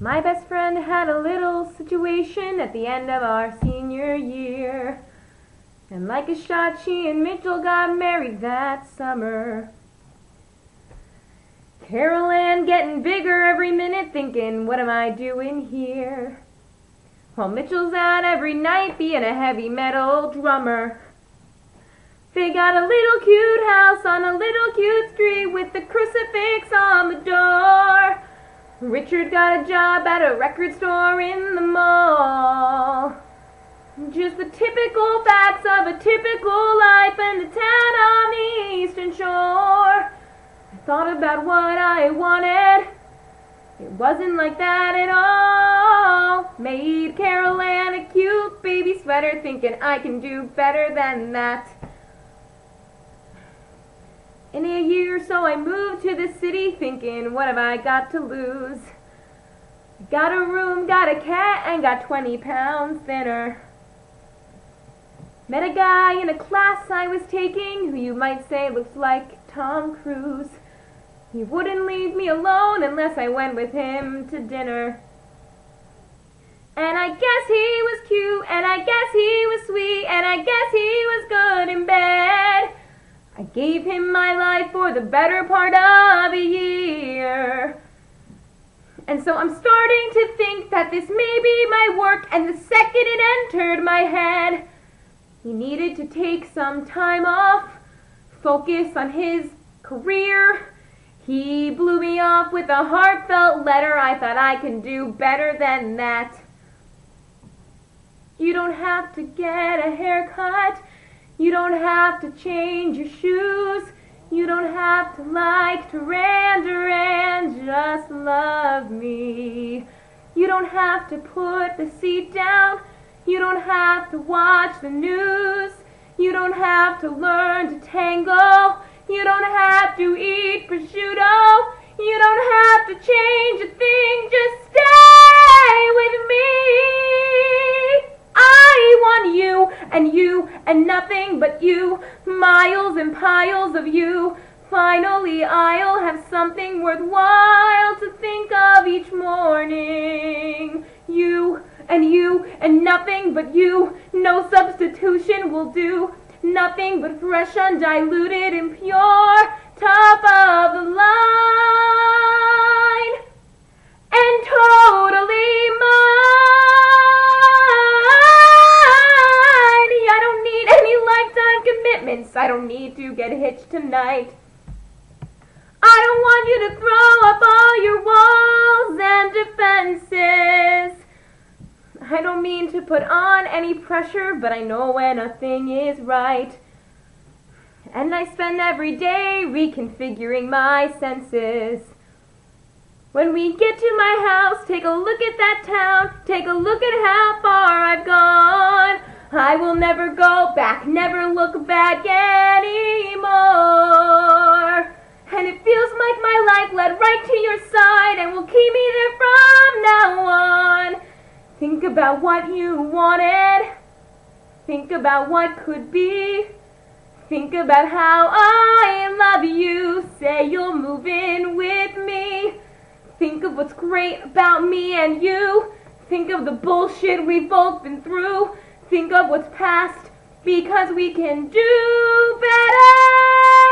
My best friend had a little situation at the end of our senior year. And like a shot, she and Mitchell got married that summer. Carol Ann getting bigger every minute, thinking, what am I doing here? While Mitchell's out every night being a heavy metal drummer. They got a little cute house on a little cute street with a crucifix on the door. Richard got a job at a record store in the mall. Just the typical facts of a typical life in the town on the eastern shore. I thought about what I wanted. It wasn't like that at all. Made Carol Ann a cute baby sweater, thinking I can do better than that. In a year or so, I moved to the city thinking, what have I got to lose? Got a room, got a cat, and got 20 pounds thinner. Met a guy in a class I was taking who you might say looks like Tom Cruise. He wouldn't leave me alone unless I went with him to dinner. And I guess he was cute, and I guess he was sweet, and I guess he was good in bed. I gave him my life for the better part of a year. And so I'm starting to think that this may be my work, and the second it entered my head, he needed to take some time off, focus on his career. He blew me off with a heartfelt letter. I thought I can do better than that. You don't have to get a haircut. You don't have to change your shoes. You don't have to like Duran Duran, just love me. You don't have to put the seat down. You don't have to watch the news. You don't have to learn to tango. You don't have to eat prosciutto. You don't have to change a thing. Just and you and nothing but you. Miles and piles of you. Finally, I'll have something worthwhile to think of each morning. You and you and nothing but you. No substitution will do. Nothing but fresh, undiluted, and pure. Top of the line. Commitments. I don't need to get hitched tonight. I don't want you to throw up all your walls and defenses. I don't mean to put on any pressure, but I know when a thing is right. And I spend every day reconfiguring my senses. When we get to my house, take a look at that town, take a look at how far I've gone. I will never go back, never look back anymore. And it feels like my life led right to your side and will keep me there from now on. Think about what you wanted. Think about what could be. Think about how I love you. Say you'll move in with me. Think of what's great about me and you. Think of the bullshit we've both been through. Think of what's past because we can do better.